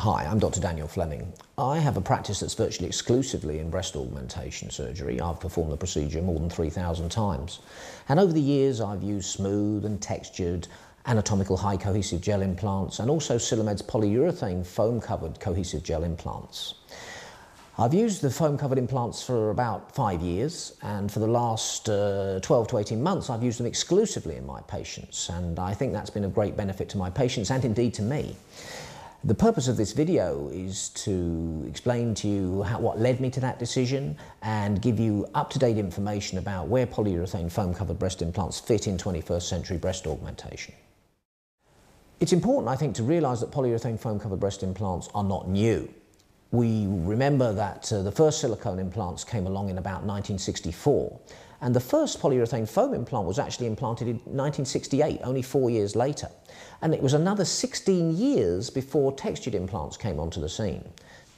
Hi, I'm Dr. Daniel Fleming. I have a practice that's virtually exclusively in breast augmentation surgery. I've performed the procedure more than 3,000 times. And over the years, I've used smooth and textured anatomical high cohesive gel implants and also Silimed's polyurethane foam covered cohesive gel implants. I've used the foam covered implants for about five years, and for the last uh, 12 to 18 months, I've used them exclusively in my patients, and I think that's been a great benefit to my patients and indeed to me. The purpose of this video is to explain to you how, what led me to that decision and give you up-to-date information about where polyurethane foam-covered breast implants fit in 21st century breast augmentation. It's important, I think, to realise that polyurethane foam-covered breast implants are not new. We remember that uh, the first silicone implants came along in about 1964 and the first polyurethane foam implant was actually implanted in 1968, only four years later. And it was another 16 years before textured implants came onto the scene.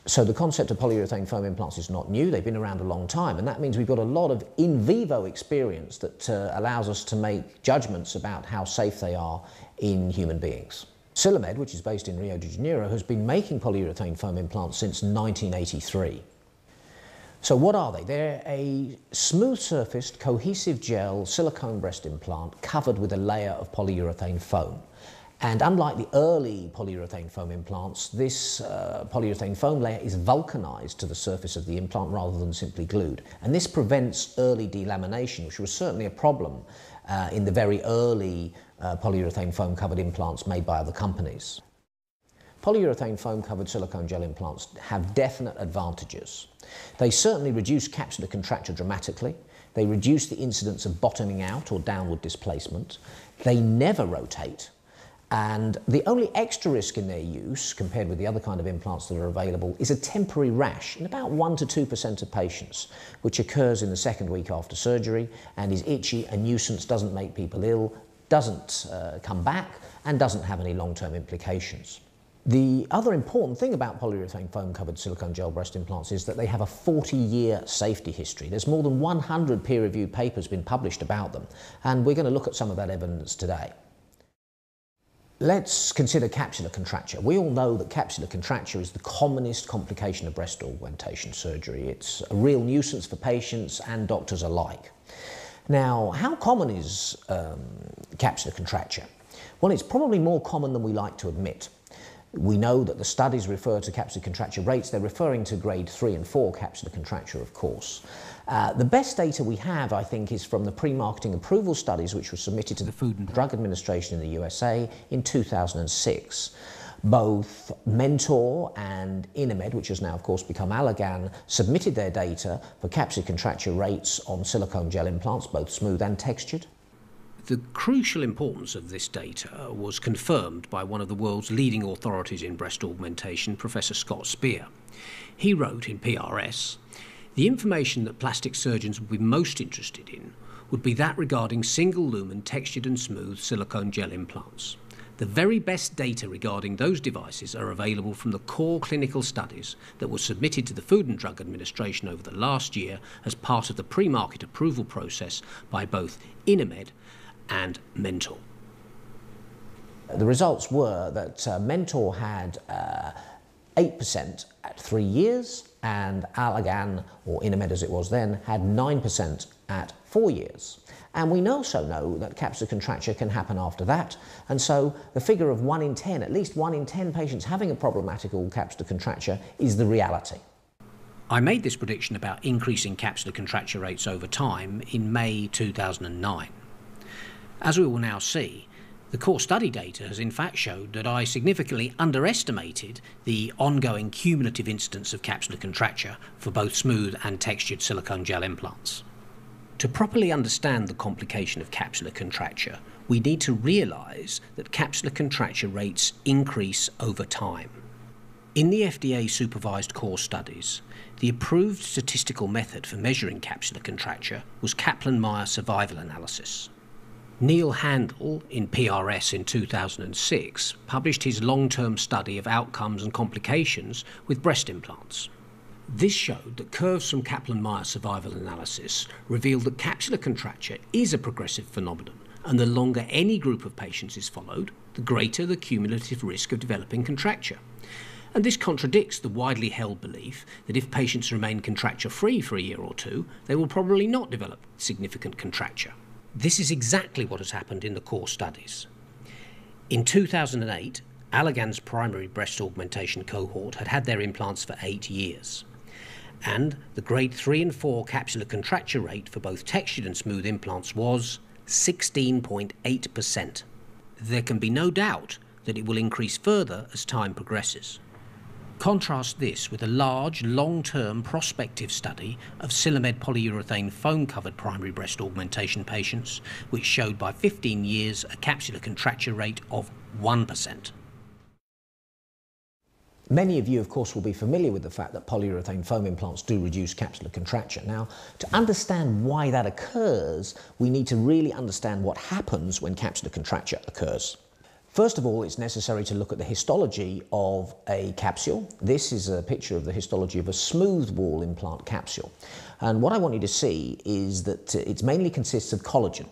So the concept of polyurethane foam implants is not new, they've been around a long time, and that means we've got a lot of in vivo experience that uh, allows us to make judgments about how safe they are in human beings. Silimed, which is based in Rio de Janeiro, has been making polyurethane foam implants since 1983. So what are they? They're a smooth-surfaced, cohesive gel silicone breast implant covered with a layer of polyurethane foam. And unlike the early polyurethane foam implants, this uh, polyurethane foam layer is vulcanized to the surface of the implant rather than simply glued. And this prevents early delamination, which was certainly a problem uh, in the very early uh, polyurethane foam covered implants made by other companies. Polyurethane foam covered silicone gel implants have definite advantages. They certainly reduce capsular contracture dramatically. They reduce the incidence of bottoming out or downward displacement. They never rotate. And the only extra risk in their use, compared with the other kind of implants that are available, is a temporary rash in about 1 to 2% of patients, which occurs in the second week after surgery and is itchy, a nuisance, doesn't make people ill, doesn't uh, come back, and doesn't have any long-term implications. The other important thing about polyurethane foam covered silicone gel breast implants is that they have a 40 year safety history. There's more than 100 peer reviewed papers been published about them, and we're going to look at some of that evidence today. Let's consider capsular contracture. We all know that capsular contracture is the commonest complication of breast augmentation surgery. It's a real nuisance for patients and doctors alike. Now, how common is um, capsular contracture? Well, it's probably more common than we like to admit. We know that the studies refer to capsular contracture rates. They're referring to grade 3 and 4 capsular contracture, of course. Uh, the best data we have, I think, is from the pre-marketing approval studies which were submitted to the Food and Drug Administration in the USA in 2006. Both Mentor and Inamed, which has now, of course, become Allergan, submitted their data for capsular contracture rates on silicone gel implants, both smooth and textured. The crucial importance of this data was confirmed by one of the world's leading authorities in breast augmentation, Professor Scott Spear. He wrote in PRS The information that plastic surgeons would be most interested in would be that regarding single lumen textured and smooth silicone gel implants. The very best data regarding those devices are available from the core clinical studies that were submitted to the Food and Drug Administration over the last year as part of the pre market approval process by both Inamed and Mentor. The results were that uh, Mentor had uh, 8% at three years, and Allergan, or Inamed as it was then, had 9% at four years. And we also know that capsular contracture can happen after that. And so the figure of 1 in 10, at least 1 in 10 patients having a problematical capsular contracture is the reality. I made this prediction about increasing capsular contracture rates over time in May 2009. As we will now see, the core study data has in fact showed that I significantly underestimated the ongoing cumulative incidence of capsular contracture for both smooth and textured silicone gel implants. To properly understand the complication of capsular contracture, we need to realise that capsular contracture rates increase over time. In the FDA supervised core studies, the approved statistical method for measuring capsular contracture was Kaplan Meier survival analysis. Neil Handel, in PRS in 2006, published his long term study of outcomes and complications with breast implants. This showed that curves from Kaplan Meier survival analysis revealed that capsular contracture is a progressive phenomenon, and the longer any group of patients is followed, the greater the cumulative risk of developing contracture. And this contradicts the widely held belief that if patients remain contracture free for a year or two, they will probably not develop significant contracture. This is exactly what has happened in the core studies. In 2008, Allergan's primary breast augmentation cohort had had their implants for eight years. And the grade 3 and 4 capsular contracture rate for both textured and smooth implants was 16.8%. There can be no doubt that it will increase further as time progresses. Contrast this with a large, long-term prospective study of Silimed polyurethane foam-covered primary breast augmentation patients, which showed by 15 years a capsular contracture rate of 1%. Many of you, of course, will be familiar with the fact that polyurethane foam implants do reduce capsular contracture. Now, to understand why that occurs, we need to really understand what happens when capsular contracture occurs. First of all, it's necessary to look at the histology of a capsule. This is a picture of the histology of a smooth wall implant capsule. And what I want you to see is that uh, it mainly consists of collagen.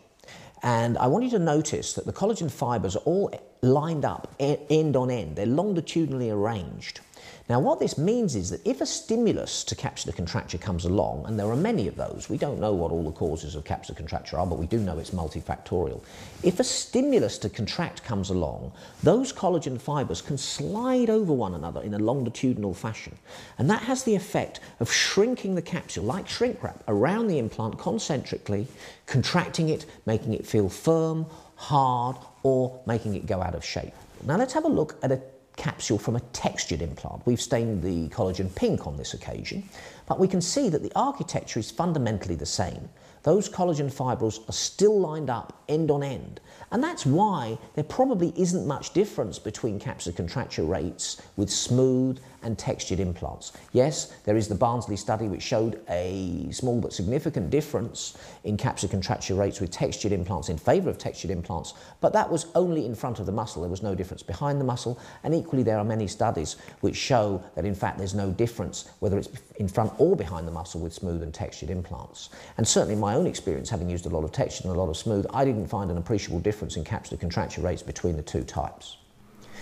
And I want you to notice that the collagen fibers are all lined up end on end. They're longitudinally arranged. Now, what this means is that if a stimulus to capsular contracture comes along, and there are many of those, we don't know what all the causes of capsular contracture are, but we do know it's multifactorial. If a stimulus to contract comes along, those collagen fibers can slide over one another in a longitudinal fashion. And that has the effect of shrinking the capsule, like shrink wrap, around the implant concentrically, contracting it, making it feel firm, hard, or making it go out of shape. Now let's have a look at a capsule from a textured implant. We've stained the collagen pink on this occasion, but we can see that the architecture is fundamentally the same. Those collagen fibrils are still lined up end on end, and that's why there probably isn't much difference between capsular contracture rates with smooth and textured implants. Yes, there is the Barnsley study which showed a small but significant difference in capsular contracture rates with textured implants in favour of textured implants, but that was only in front of the muscle. There was no difference behind the muscle, and equally there are many studies which show that in fact there's no difference whether it's in front or behind the muscle with smooth and textured implants. And certainly in my own experience, having used a lot of textured and a lot of smooth, I didn't find an appreciable difference in capsular contracture rates between the two types.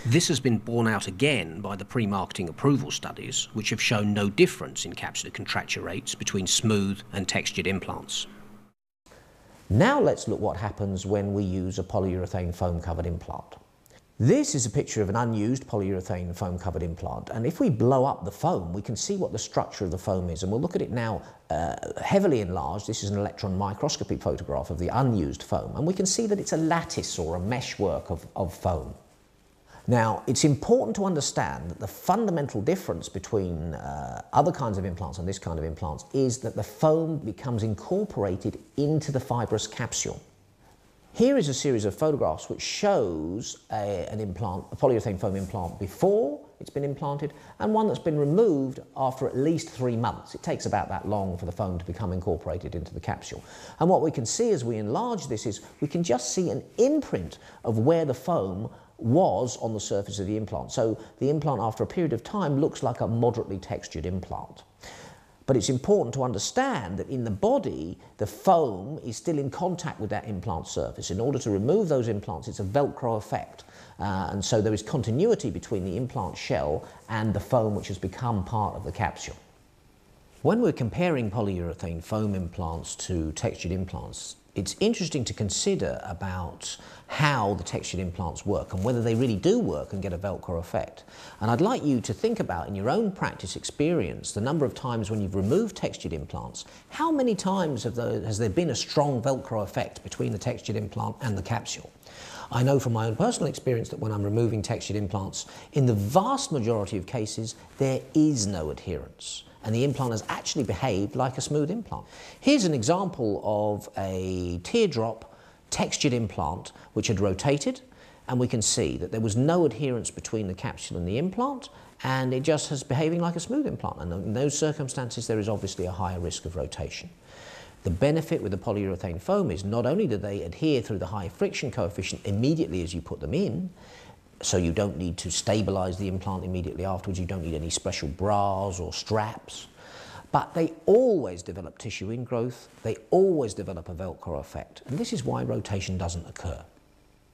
This has been borne out again by the pre-marketing approval studies, which have shown no difference in capsular contracture rates between smooth and textured implants. Now let's look what happens when we use a polyurethane foam-covered implant. This is a picture of an unused polyurethane foam-covered implant, and if we blow up the foam, we can see what the structure of the foam is, and we'll look at it now uh, heavily enlarged. This is an electron microscopy photograph of the unused foam, and we can see that it's a lattice or a meshwork of, of foam. Now, it's important to understand that the fundamental difference between uh, other kinds of implants and this kind of implants is that the foam becomes incorporated into the fibrous capsule. Here is a series of photographs which shows a, an implant, a polyurethane foam implant before it's been implanted and one that's been removed after at least three months. It takes about that long for the foam to become incorporated into the capsule. And what we can see as we enlarge this is we can just see an imprint of where the foam was on the surface of the implant. So the implant after a period of time looks like a moderately textured implant. But it's important to understand that in the body, the foam is still in contact with that implant surface. In order to remove those implants, it's a Velcro effect. Uh, and so there is continuity between the implant shell and the foam which has become part of the capsule. When we're comparing polyurethane foam implants to textured implants, it's interesting to consider about how the textured implants work and whether they really do work and get a Velcro effect. And I'd like you to think about in your own practice experience the number of times when you've removed textured implants, how many times has there been a strong Velcro effect between the textured implant and the capsule? I know from my own personal experience that when I'm removing textured implants, in the vast majority of cases, there is no adherence and the implant has actually behaved like a smooth implant. Here's an example of a teardrop textured implant which had rotated and we can see that there was no adherence between the capsule and the implant and it just has behaving like a smooth implant and in those circumstances there is obviously a higher risk of rotation. The benefit with the polyurethane foam is not only do they adhere through the high friction coefficient immediately as you put them in, so you don't need to stabilize the implant immediately afterwards. You don't need any special bras or straps. But they always develop tissue ingrowth. They always develop a Velcro effect. And this is why rotation doesn't occur.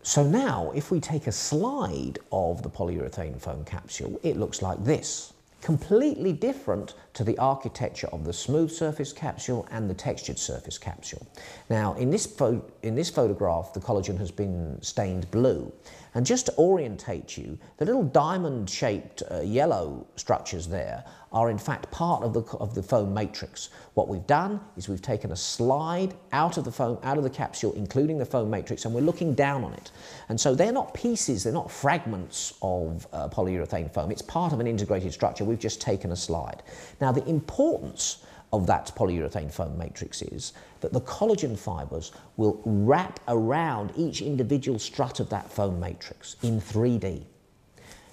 So now, if we take a slide of the polyurethane foam capsule, it looks like this. Completely different to the architecture of the smooth surface capsule and the textured surface capsule. Now, in this, in this photograph, the collagen has been stained blue. And just to orientate you, the little diamond-shaped uh, yellow structures there are in fact part of the, of the foam matrix. What we've done is we've taken a slide out of the foam, out of the capsule, including the foam matrix, and we're looking down on it. And so they're not pieces, they're not fragments of uh, polyurethane foam. It's part of an integrated structure. We've just taken a slide. Now, the importance of that polyurethane foam matrix is that the collagen fibres will wrap around each individual strut of that foam matrix in 3D.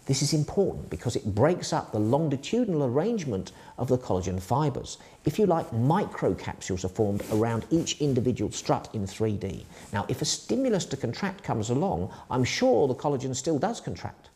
This is important because it breaks up the longitudinal arrangement of the collagen fibres. If you like, microcapsules are formed around each individual strut in 3D. Now, if a stimulus to contract comes along, I'm sure the collagen still does contract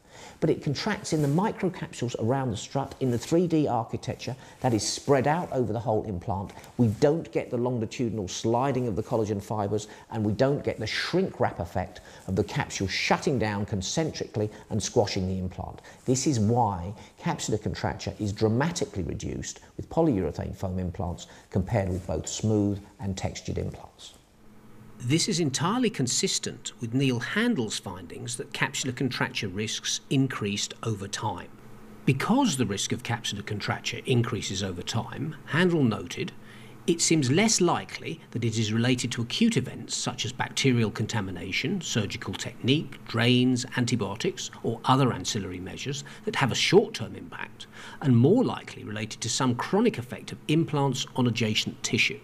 but it contracts in the microcapsules around the strut in the 3D architecture that is spread out over the whole implant. We don't get the longitudinal sliding of the collagen fibres and we don't get the shrink wrap effect of the capsule shutting down concentrically and squashing the implant. This is why capsular contracture is dramatically reduced with polyurethane foam implants compared with both smooth and textured implants. This is entirely consistent with Neil Handel's findings that capsular contracture risks increased over time. Because the risk of capsular contracture increases over time, Handel noted, it seems less likely that it is related to acute events such as bacterial contamination, surgical technique, drains, antibiotics, or other ancillary measures that have a short term impact, and more likely related to some chronic effect of implants on adjacent tissue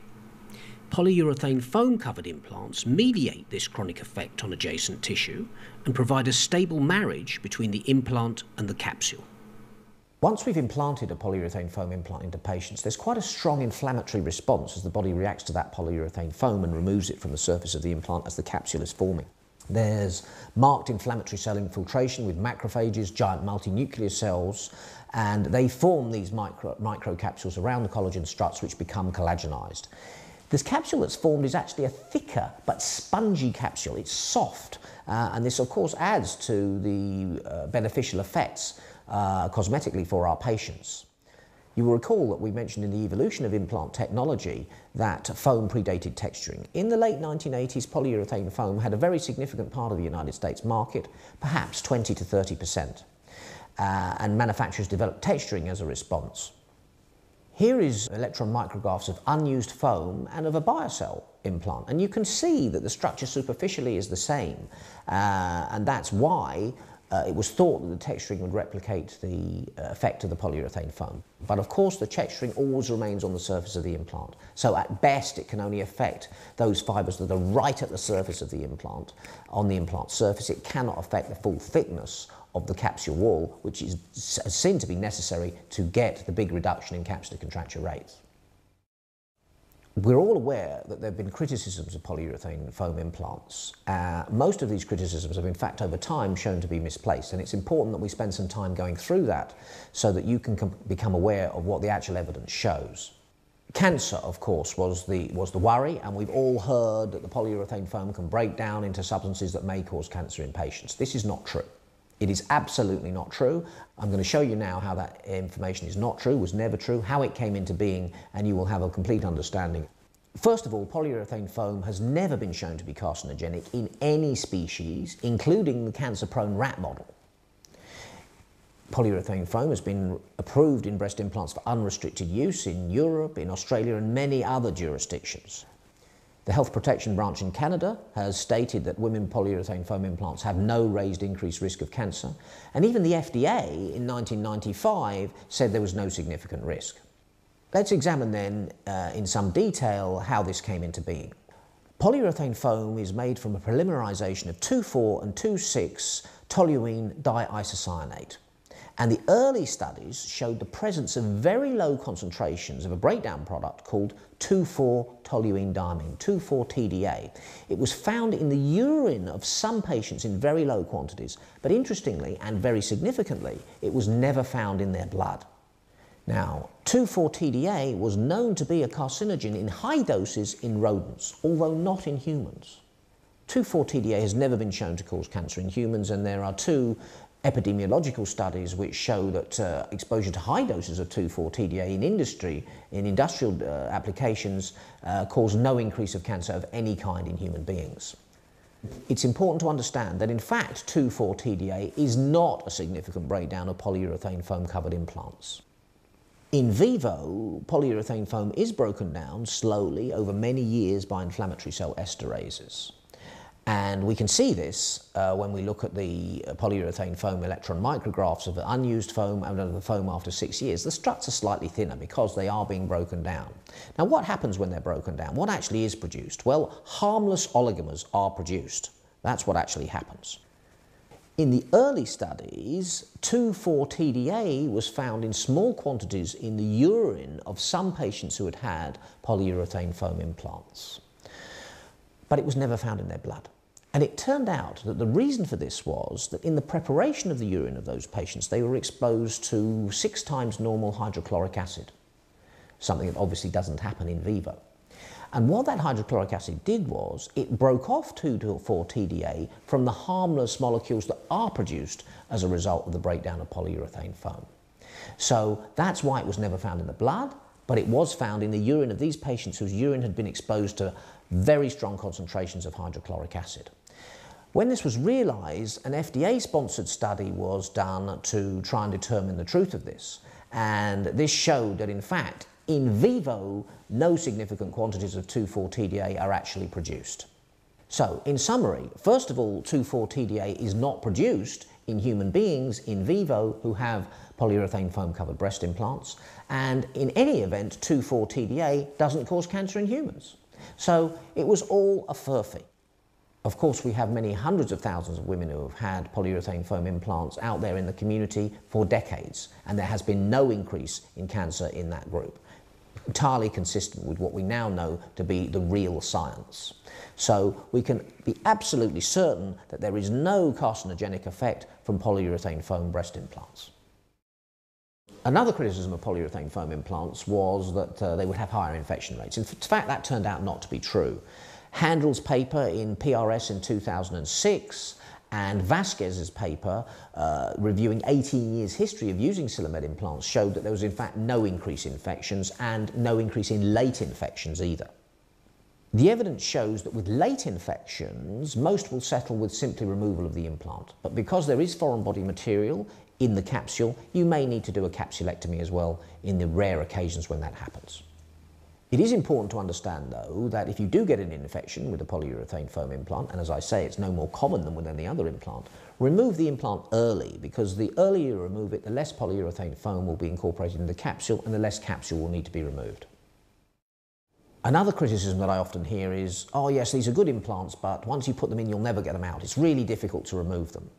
polyurethane foam covered implants mediate this chronic effect on adjacent tissue and provide a stable marriage between the implant and the capsule. Once we've implanted a polyurethane foam implant into patients, there's quite a strong inflammatory response as the body reacts to that polyurethane foam and removes it from the surface of the implant as the capsule is forming. There's marked inflammatory cell infiltration with macrophages, giant multinuclear cells, and they form these micro, microcapsules around the collagen struts which become collagenized. This capsule that's formed is actually a thicker but spongy capsule. It's soft, uh, and this, of course, adds to the uh, beneficial effects uh, cosmetically for our patients. You will recall that we mentioned in the evolution of implant technology that foam predated texturing. In the late 1980s, polyurethane foam had a very significant part of the United States market, perhaps 20 to 30 percent, uh, and manufacturers developed texturing as a response. Here is electron micrographs of unused foam and of a BioCell implant. And you can see that the structure superficially is the same. Uh, and that's why uh, it was thought that the texturing would replicate the uh, effect of the polyurethane foam. But of course, the texturing always remains on the surface of the implant. So at best, it can only affect those fibers that are right at the surface of the implant, on the implant surface. It cannot affect the full thickness of the capsule wall, which is seen to be necessary to get the big reduction in capsular contracture rates. We're all aware that there have been criticisms of polyurethane foam implants. Uh, most of these criticisms have in fact over time shown to be misplaced and it's important that we spend some time going through that so that you can become aware of what the actual evidence shows. Cancer, of course, was the, was the worry, and we've all heard that the polyurethane foam can break down into substances that may cause cancer in patients. This is not true. It is absolutely not true. I'm going to show you now how that information is not true, was never true, how it came into being, and you will have a complete understanding. First of all, polyurethane foam has never been shown to be carcinogenic in any species, including the cancer-prone rat model. Polyurethane foam has been approved in breast implants for unrestricted use in Europe, in Australia, and many other jurisdictions. The Health Protection Branch in Canada has stated that women polyurethane foam implants have no raised increased risk of cancer, and even the FDA in 1995 said there was no significant risk. Let's examine then uh, in some detail how this came into being. Polyurethane foam is made from a polymerization of 2,4 and 2,6 toluene diisocyanate. And the early studies showed the presence of very low concentrations of a breakdown product called 2,4-toluene diamine, 2,4-TDA. It was found in the urine of some patients in very low quantities, but interestingly and very significantly, it was never found in their blood. Now, 2,4-TDA was known to be a carcinogen in high doses in rodents, although not in humans. 2,4-TDA has never been shown to cause cancer in humans, and there are two epidemiological studies which show that uh, exposure to high doses of 2,4-TDA in industry, in industrial uh, applications, uh, cause no increase of cancer of any kind in human beings. It's important to understand that in fact 2,4-TDA is not a significant breakdown of polyurethane foam covered implants. In vivo, polyurethane foam is broken down slowly over many years by inflammatory cell esterases. And we can see this uh, when we look at the uh, polyurethane foam electron micrographs of the unused foam and of the foam after six years. The struts are slightly thinner because they are being broken down. Now what happens when they're broken down? What actually is produced? Well, harmless oligomers are produced. That's what actually happens. In the early studies, 2,4-TDA was found in small quantities in the urine of some patients who had had polyurethane foam implants but it was never found in their blood. And it turned out that the reason for this was that in the preparation of the urine of those patients, they were exposed to six times normal hydrochloric acid, something that obviously doesn't happen in vivo. And what that hydrochloric acid did was it broke off 2 to 4 TDA from the harmless molecules that are produced as a result of the breakdown of polyurethane foam. So that's why it was never found in the blood, but it was found in the urine of these patients whose urine had been exposed to very strong concentrations of hydrochloric acid. When this was realised, an FDA-sponsored study was done to try and determine the truth of this. And this showed that, in fact, in vivo, no significant quantities of 2,4-TDA are actually produced. So, in summary, first of all, 2,4-TDA is not produced in human beings in vivo who have polyurethane foam covered breast implants. And in any event, 2,4-TDA doesn't cause cancer in humans. So it was all a furphy. Of course, we have many hundreds of thousands of women who have had polyurethane foam implants out there in the community for decades, and there has been no increase in cancer in that group. Entirely consistent with what we now know to be the real science. So we can be absolutely certain that there is no carcinogenic effect from polyurethane foam breast implants. Another criticism of polyurethane foam implants was that uh, they would have higher infection rates. In fact, that turned out not to be true. Handel's paper in PRS in 2006 and Vazquez's paper uh, reviewing 18 years history of using Silimed implants showed that there was in fact no increase in infections and no increase in late infections either. The evidence shows that with late infections, most will settle with simply removal of the implant. But because there is foreign body material in the capsule, you may need to do a capsulectomy as well in the rare occasions when that happens. It is important to understand, though, that if you do get an infection with a polyurethane foam implant, and as I say, it's no more common than with any other implant, remove the implant early because the earlier you remove it, the less polyurethane foam will be incorporated in the capsule and the less capsule will need to be removed. Another criticism that I often hear is, oh yes, these are good implants, but once you put them in, you'll never get them out. It's really difficult to remove them.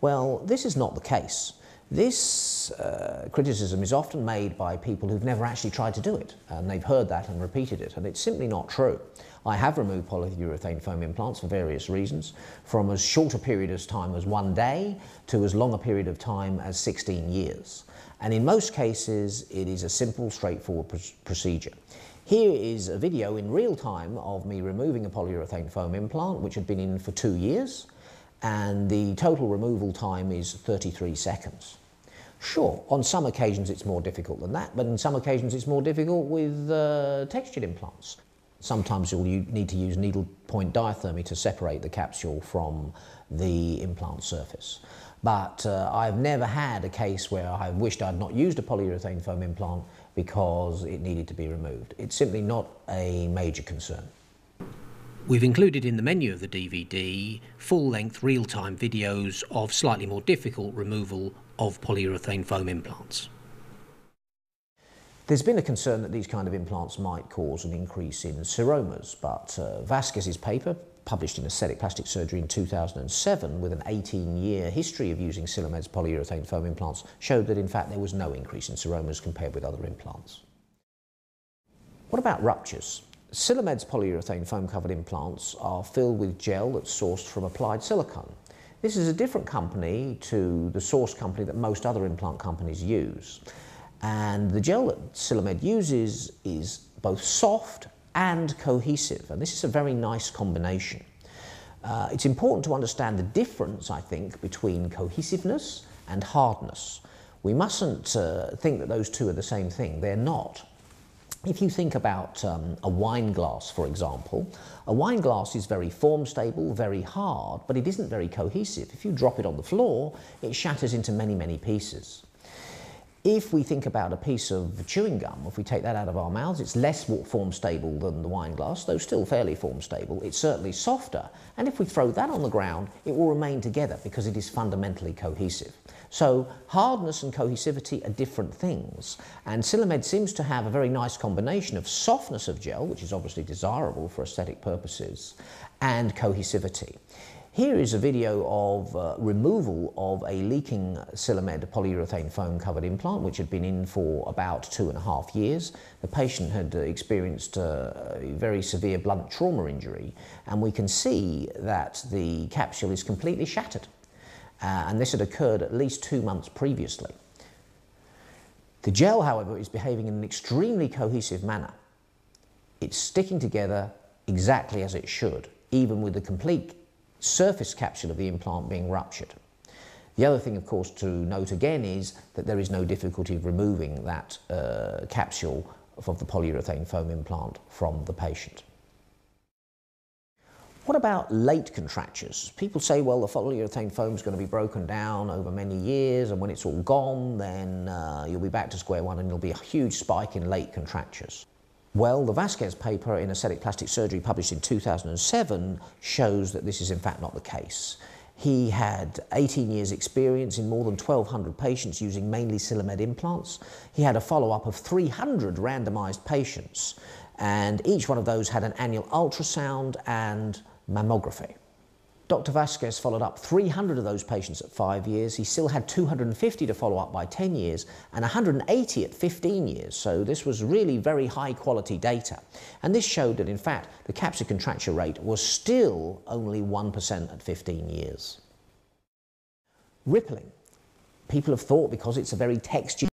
Well, this is not the case. This uh, criticism is often made by people who've never actually tried to do it, and they've heard that and repeated it, and it's simply not true. I have removed polyurethane foam implants for various reasons, from as short a period of time as one day to as long a period of time as 16 years. And in most cases, it is a simple, straightforward pr procedure. Here is a video in real time of me removing a polyurethane foam implant, which had been in for two years, and the total removal time is 33 seconds. Sure, on some occasions it's more difficult than that, but in some occasions it's more difficult with uh, textured implants. Sometimes you'll need to use needle point diathermy to separate the capsule from the implant surface. But uh, I've never had a case where I wished I'd not used a polyurethane foam implant because it needed to be removed. It's simply not a major concern. We've included in the menu of the DVD full-length real-time videos of slightly more difficult removal of polyurethane foam implants. There's been a concern that these kind of implants might cause an increase in seromas, but uh, Vazquez's paper, published in Aesthetic Plastic Surgery in 2007 with an 18-year history of using Silimed's polyurethane foam implants, showed that in fact there was no increase in seromas compared with other implants. What about ruptures? Silimed's polyurethane foam covered implants are filled with gel that's sourced from applied silicone. This is a different company to the source company that most other implant companies use. And the gel that Silimed uses is both soft and cohesive, and this is a very nice combination. Uh, it's important to understand the difference, I think, between cohesiveness and hardness. We mustn't uh, think that those two are the same thing. They're not. If you think about um, a wine glass, for example, a wine glass is very form stable, very hard, but it isn't very cohesive. If you drop it on the floor, it shatters into many, many pieces. If we think about a piece of chewing gum, if we take that out of our mouths, it's less form stable than the wine glass, though still fairly form stable. It's certainly softer. And if we throw that on the ground, it will remain together because it is fundamentally cohesive. So hardness and cohesivity are different things. And Silimed seems to have a very nice combination of softness of gel, which is obviously desirable for aesthetic purposes, and cohesivity. Here is a video of uh, removal of a leaking Silimed polyurethane foam covered implant which had been in for about two and a half years. The patient had uh, experienced uh, a very severe blunt trauma injury and we can see that the capsule is completely shattered uh, and this had occurred at least two months previously. The gel however is behaving in an extremely cohesive manner. It's sticking together exactly as it should even with the complete surface capsule of the implant being ruptured. The other thing, of course, to note again is that there is no difficulty of removing that uh, capsule of the polyurethane foam implant from the patient. What about late contractures? People say, well, the polyurethane foam is going to be broken down over many years, and when it's all gone, then uh, you'll be back to square one and there'll be a huge spike in late contractures. Well, the Vazquez paper in Aesthetic Plastic Surgery published in 2007 shows that this is in fact not the case. He had 18 years experience in more than 1,200 patients using mainly Silimed implants. He had a follow-up of 300 randomized patients, and each one of those had an annual ultrasound and mammography. Dr. Vazquez followed up 300 of those patients at five years. He still had 250 to follow up by 10 years and 180 at 15 years. So this was really very high quality data. And this showed that in fact the capsular contracture rate was still only 1% at 15 years. Rippling. People have thought because it's a very textured